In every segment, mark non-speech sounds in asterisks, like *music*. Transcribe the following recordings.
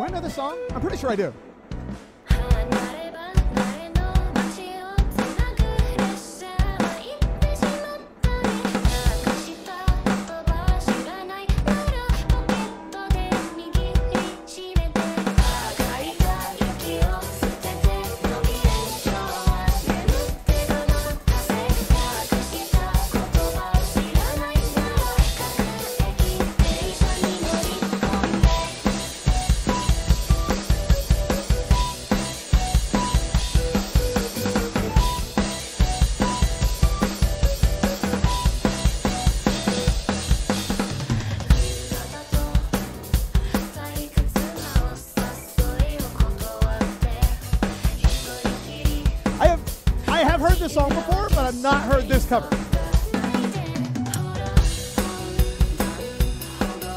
Do I know this song? I'm pretty sure I do. This song before, but I've not heard this cover.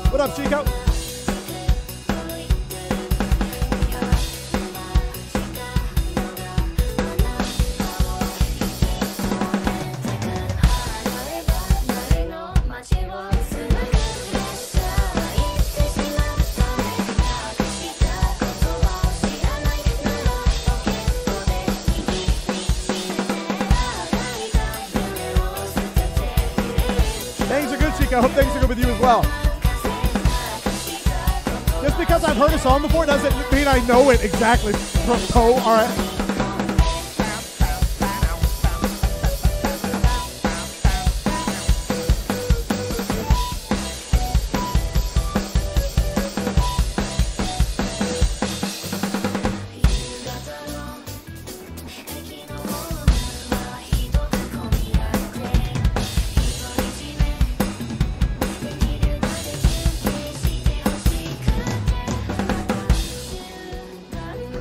What up, Chico? I hope things are good with you as well. Just because I've heard a song before doesn't mean I know it exactly. Oh,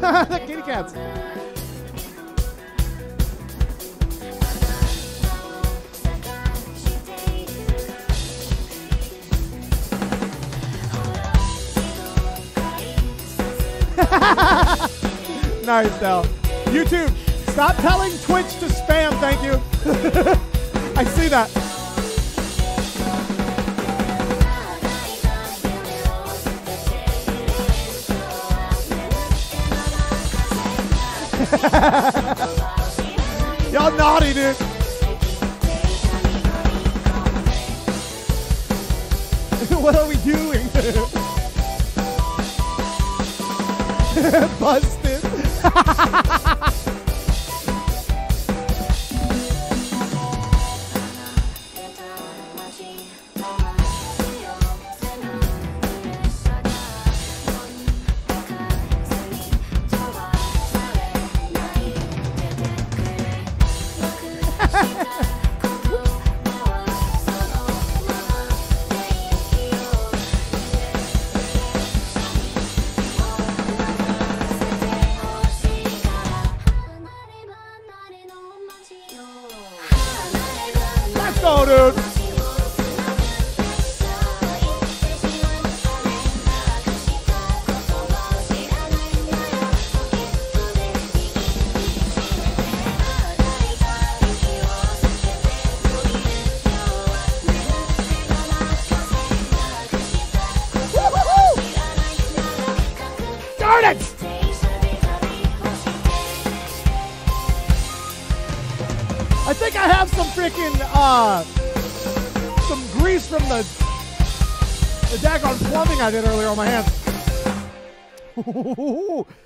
the *laughs* kitty cats. *laughs* nice, Dell. YouTube, stop telling Twitch to spam, thank you. *laughs* I see that. *laughs* Y'all naughty, dude. *laughs* what are we doing? *laughs* Busted. Go, dude. Think I have some freaking uh some grease from the the daggone plumbing I did earlier on my hands. *laughs*